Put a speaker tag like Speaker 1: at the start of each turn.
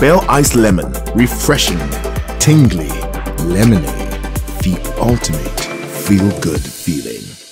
Speaker 1: Bell Ice Lemon, refreshing, tingly, lemony, the ultimate feel good feeling.